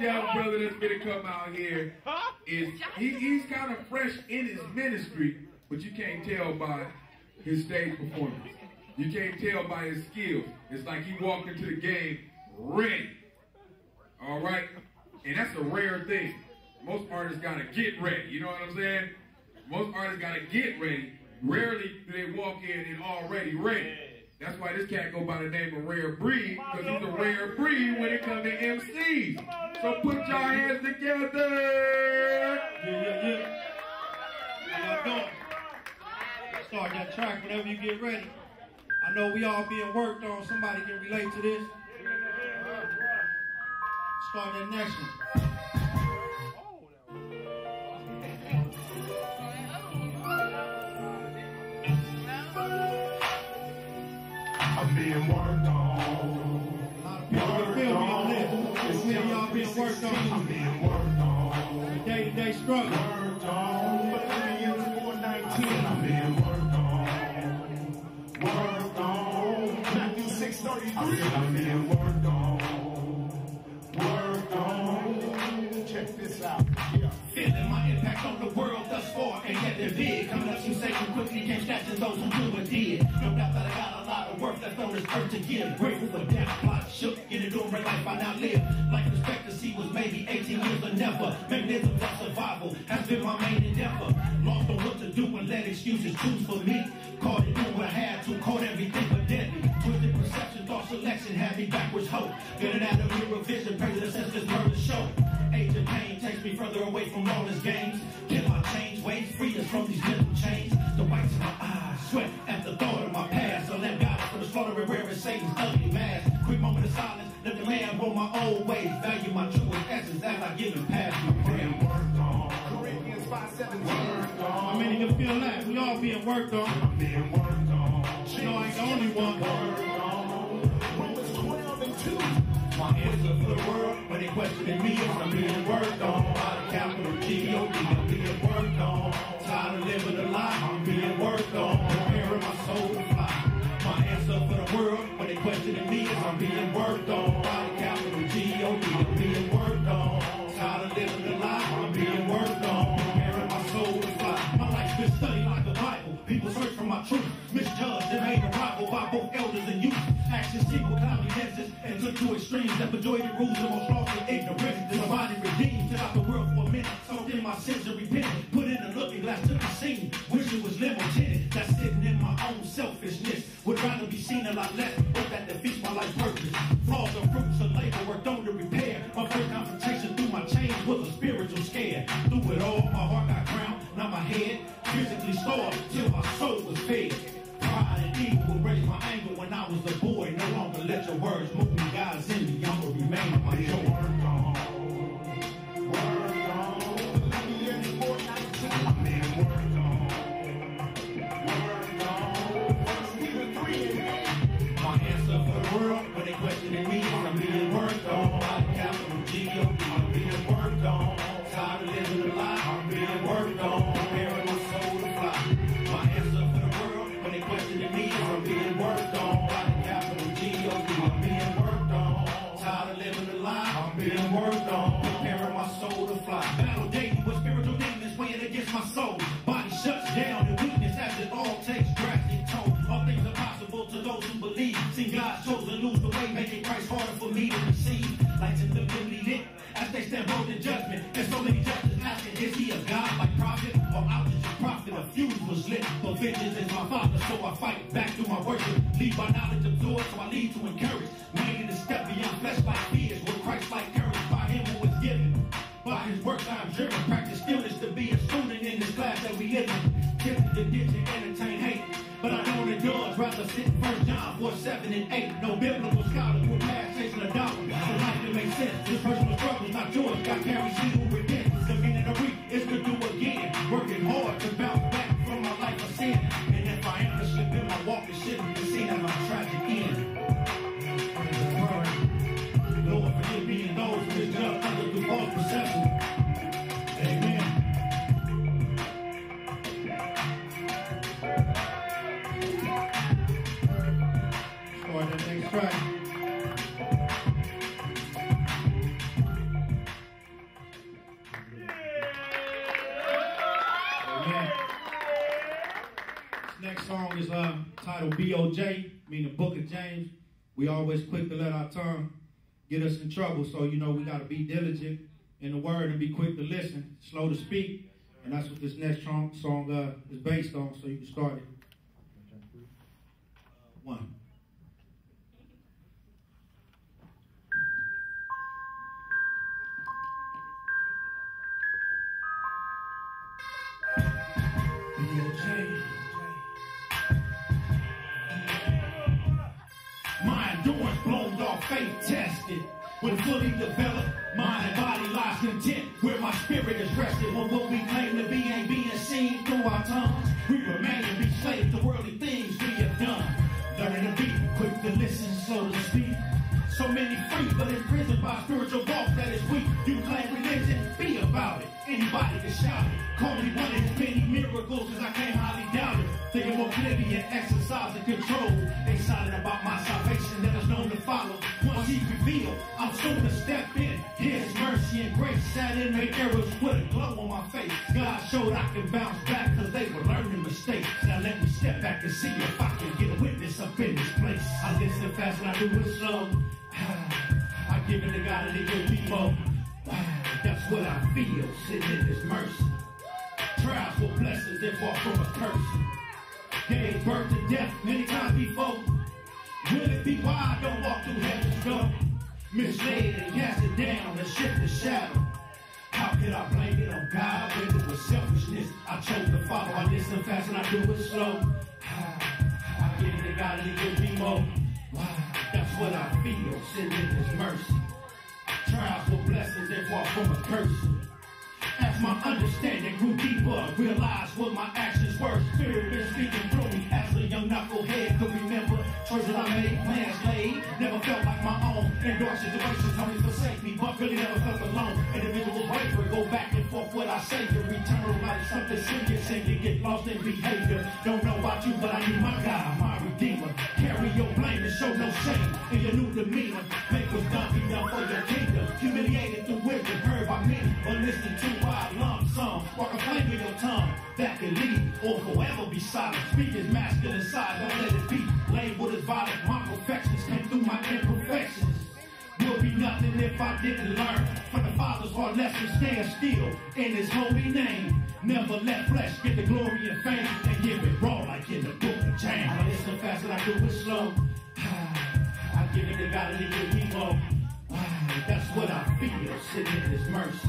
young brother that's gonna come out here is he, he's kind of fresh in his ministry, but you can't tell by his stage performance. You can't tell by his skills. It's like he walked into the game ready. All right? And that's a rare thing. Most artists gotta get ready. You know what I'm saying? Most artists gotta get ready. Rarely do they walk in and already ready. That's why this cat go by the name of Rare Breed, because he's a rare breed when it comes to MCs. So put your hands together. Yeah, yeah, yeah. How y'all doing? Start that track whenever you get ready. I know we all being worked on. Somebody can relate to this. Start that next one. Being worked on. A lot of feel me on. This many y'all being worked I'm on. being worked on. Day-to-day struggle. Worked on. Philippians 419. I'm being worked on. Worked on. Matthew 633. I said I'm being worked on. Worked on. Check this out. Yeah. Feeling my impact on the world thus far, and yet they're big. Coming up, you say you quickly can't snatch those who do and did. This earth to give. Grateful for down, block, shook, get it over life I now live. Life expectancy was maybe 18 years or never. Mechanism for survival has been my main endeavor. Lost on what to do and let excuses choose for me. And wearing Satan's ugly mask. Quick moment of silence, let the man roll my old ways. Value my truest essence as I give him past my prayer. worked on. Corinthians 517. Worked How on. many can feel that? We all being worked on. I'm being worked on. You know I ain't the only one. Worked on. Romans 12 and 2. My answer for the world when they questioning me is I'm being worked on by the capital G-O-D. Took to extremes that majority rules the most lost in ignorance. This body redeemed, took out the world for a minute. Soaked in my sins and repented. Put in a looking glass to be seen. Wish it was limo tinted. That's sitting in my own selfishness. Would rather be seen a lot less, but that defeats my life purpose. Flaws and fruits of labor worked on to repair. My first confrontation through my chains was a spiritual scare. Through it all, my heart got ground, not my head. Physically starved till my remain on soul. Battle daily with spiritual demons weighing against my soul. Body shuts down in weakness as it all takes drastic tone. All things are possible to those who believe. See God's chosen lose the way, making Christ harder for me to receive. Lights in the dimly lit as they stand bold in judgment. And so many judges asking, is he a God like prophet or out just a prophet? A fuse was lit, but vengeance is my father, so I fight back through my worship. Lead my knowledge absorbed, so I need to encourage. That we in. Tempted to ditch and entertain hate, but I don't indulge, rather sit First John 4, 7, and 8. No biblical scholar will pass chasing a dollar. So life that makes sense. This personal struggle's not yours. God carries you who repents. The meaning of week is to do again. Working hard to bounce back track. Next song is uh, titled B.O.J., meaning Book of James. We always quick to let our tongue get us in trouble, so you know we got to be diligent in the word and be quick to listen, slow to speak. And that's what this next song, song uh, is based on, so you can start it. Endurance blown off, faith tested. When fully developed, mind and body lies content. Where my spirit is rested. When what we claim to be ain't being seen through our tongues. We remain and be slaves to worldly things we have done. Learning to be quick to listen, slow to speak. So many free, but imprisoned by spiritual walk that is weak. You claim religion, be about it. Anybody can shout it. Call me one of his many miracles, cause I can't hardly doubt. Thinking oblivion, and control. Silent about my salvation that is known to follow. Once he revealed, I'm soon to step in. His mercy and grace sat in, make errors with a glow on my face. God showed I can bounce back, cause they were learning mistakes. Now let me step back and see if I can get a witness up in this place. I listen fast and I do it slow. I give it to God and he gives me more. That's what I feel, sitting in his mercy. Trials were blessings that fall from a curse. Gave birth to death many times before. Will it be why I don't walk through heaven's door? Misled and cast it down and shift the shadow. How could I blame it on God when it was selfishness? I chose to follow. I listen fast and I do it slow. I give it to God and he gives me more. That's what I feel, sitting in his mercy. Trials were blessings that fall from a curse. As my understanding grew deeper, realized what my actions were. Spirit been speaking knucklehead could remember choices I made, plans laid. Never felt like my own. In dark situations, only forsake me, but really never felt alone. Individual waver, go back and forth what I say. To eternal life, something serious, and you get lost in behavior. Don't know about you, but I need my God, my Redeemer. Carry your blame and show no shame in your new demeanor. Walk a flame in your tongue that can lead or forever be silent. Speak his masculine side, don't let it be labeled as violent. My perfections came through my imperfections. Would be nothing if I didn't learn from the Father's hard lesson. Stand still in His holy name. Never let flesh get the glory and fame and give it raw like in the book of James. I listen fast and I do it slow. I give it to God and He gives me more. That's what I feel sitting in His mercy.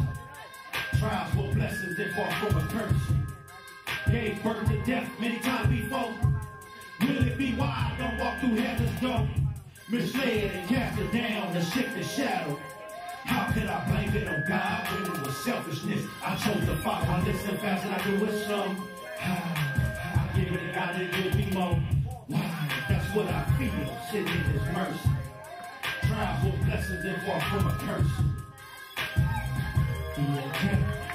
Trials were blessings that fall from a curse. Gave birth to death many times before. Will it be why I don't walk through heaven's door? Misled and cast down and shift the shadow. How could I blame it on God when it was selfishness? I chose to follow. I listen fast and I do it slow. I give it to God and give me more. Why? That's what I feel sitting in His mercy. Trials were blessings that fall from a curse. Yeah,